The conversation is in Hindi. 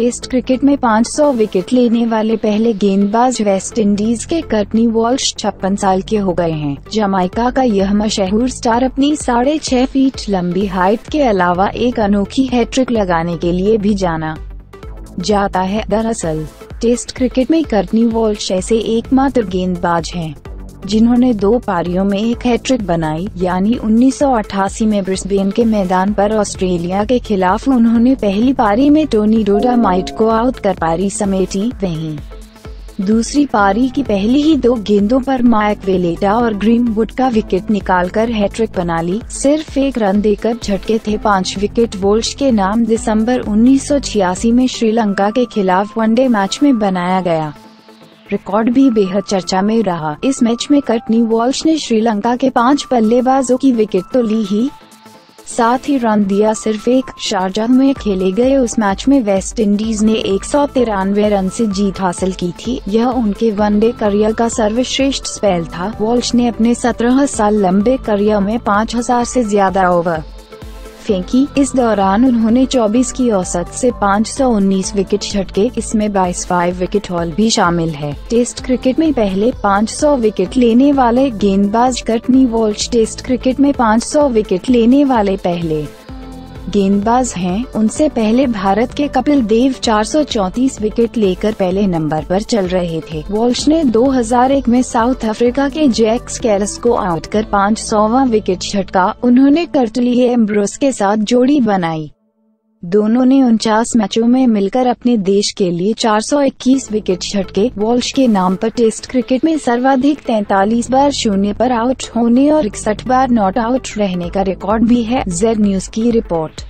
टेस्ट क्रिकेट में 500 विकेट लेने वाले पहले गेंदबाज वेस्ट इंडीज के कर्टनी वॉल्श छप्पन साल के हो गए हैं। जमाइका का यह मशहूर स्टार अपनी साढ़े छह फीट लंबी हाइट के अलावा एक अनोखी हैट्रिक लगाने के लिए भी जाना जाता है। दरअसल, टेस्ट क्रिकेट में कर्टनी वॉल्श ऐसे एकमात्र गेंदबाज हैं। जिन्होंने दो पारियों में एक हैट्रिक बनाई, यानी 1988 में ब्रिस्बेन के मैदान पर ऑस्ट्रेलिया के खिलाफ उन्होंने पहली पारी में टोनी डोडा माइट को आउट कर पारी समेटी वहीं। दूसरी पारी की पहली ही दो गेंदों पर माइक वेलेटा और ग्रीन ग्रीनवुड का विकेट निकालकर हैट्रिक बना ली, सिर्फ़ एक रन देकर झटके थे पाँच विकेट वोल्श के नाम दिसंबर उन्नीस सौ छियासी में श्रीलंका के खिलाफ वनडे मैच में बनाया गया। रिकॉर्ड भी बेहद चर्चा में रहा। इस मैच में कटनी वॉल्श ने श्रीलंका के पाँच बल्लेबाजों की विकेट तो ली ही। साथ ही रन दिया सिर्फ़ एक। शारजाह में खेले गए उस मैच में वेस्ट इंडीज ने एक सौ तिरानवे रन से जीत हासिल की थी। यह उनके वनडे करियर का सर्वश्रेष्ठ स्पेल था। वॉल्श ने अपने सत्रह साल लंबे करियर में पाँच हज़ार ऐसी ज़्यादा ओवर फेंकी इस दौरान उन्होंने 24 की औसत से 519 विकेट झटके, इसमें 22 फाइव विकेट हॉल भी शामिल है। टेस्ट क्रिकेट में पहले 500 विकेट लेने वाले गेंदबाज कटनी वॉल्श टेस्ट क्रिकेट में 500 विकेट लेने वाले पहले। गेंदबाज हैं, उनसे पहले भारत के कपिल देव 434 विकेट लेकर पहले नंबर पर चल रहे थे। वॉल्श ने 2001 में साउथ अफ्रीका के जैक्स कैरस को आउट कर पाँच विकेट झटका उन्होंने कर्टली एम्ब्रोस के साथ जोड़ी बनाई। दोनों ने उनचास मैचों में मिलकर अपने देश के लिए 421 विकेट झटके, वॉल्श के नाम पर टेस्ट क्रिकेट में सर्वाधिक 43 बार शून्य पर आउट होने और इकसठ बार नॉट आउट रहने का रिकॉर्ड भी है, जेड न्यूज़ की रिपोर्ट।